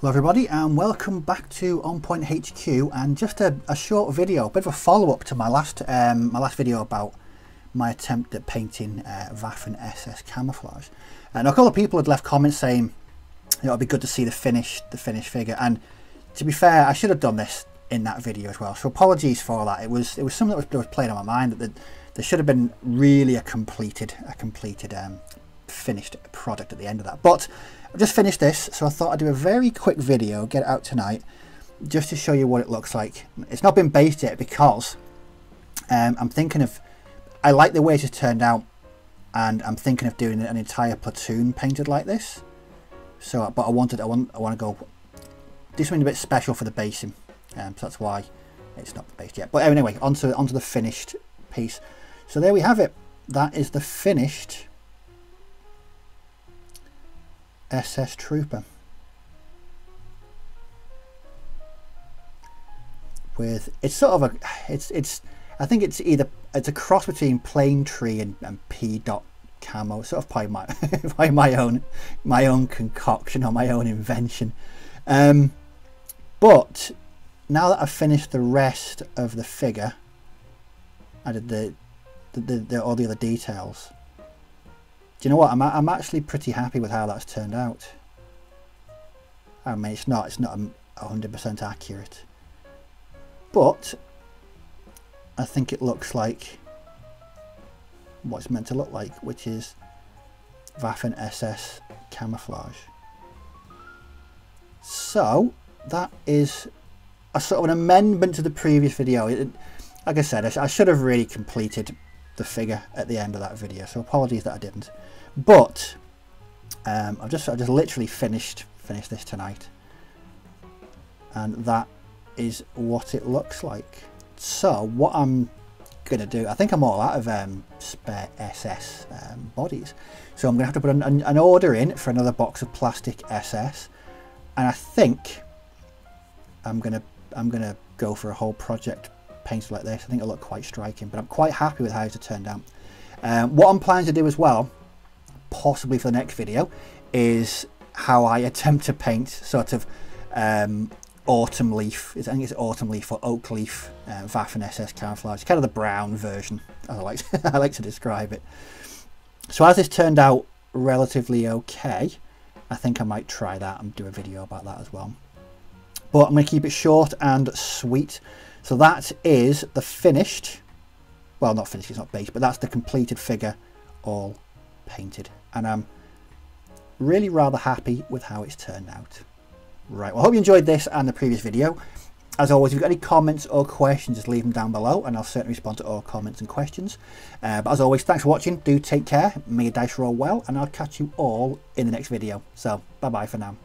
Hello everybody and welcome back to On Point HQ and just a, a short video, a bit of a follow-up to my last um, my last video about my attempt at painting uh, Waffen SS camouflage. And a couple of people had left comments saying you know, it'd be good to see the finished the finished figure and to be fair I should have done this in that video as well so apologies for that it was it was something that was, that was playing on my mind that the, there should have been really a completed a completed um, finished product at the end of that but I've just finished this, so I thought I'd do a very quick video, get it out tonight, just to show you what it looks like. It's not been based yet because um, I'm thinking of, I like the way it has turned out, and I'm thinking of doing an entire platoon painted like this. So, but I wanted, I want, I want to go do something a bit special for the basing, um, so that's why it's not based yet. But anyway, onto onto the finished piece. So there we have it. That is the finished SS Trooper. With it's sort of a it's it's I think it's either it's a cross between plane tree and, and pea dot camo sort of by my by my own my own concoction or my own invention. Um, but now that I've finished the rest of the figure I did the, the, the, the all the other details do you know what? I'm, I'm actually pretty happy with how that's turned out. I mean, it's not, it's not 100% accurate. But, I think it looks like what it's meant to look like, which is Waffen SS camouflage. So, that is a sort of an amendment to the previous video. It, like I said, I, I should have really completed the figure at the end of that video, so apologies that I didn't. But um, I've just I just literally finished finished this tonight, and that is what it looks like. So what I'm gonna do, I think I'm all out of um, spare SS um, bodies, so I'm gonna have to put an, an order in for another box of plastic SS, and I think I'm gonna I'm gonna go for a whole project painted like this. I think it'll look quite striking, but I'm quite happy with how it's turned out. Um, what I'm planning to do as well possibly for the next video is how I attempt to paint sort of um, autumn leaf. I think it's autumn leaf or oak leaf uh, Waffen SS camouflage. It's kind of the brown version, as I like, to, I like to describe it. So as this turned out relatively okay, I think I might try that and do a video about that as well. But I'm going to keep it short and sweet. So that is the finished, well not finished, it's not base, but that's the completed figure all painted and I'm really rather happy with how it's turned out. Right, well I hope you enjoyed this and the previous video. As always, if you've got any comments or questions, just leave them down below and I'll certainly respond to all comments and questions. Uh, but as always, thanks for watching. Do take care. May your dice roll well and I'll catch you all in the next video. So, bye-bye for now.